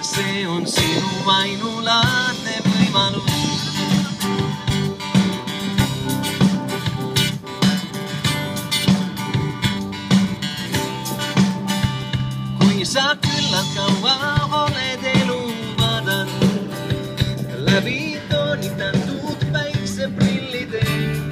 Se on sinua vain ulaate voimanut. sä kyllä kauan olet eluvatan. Läpi tonitan tuut päin se brillitein.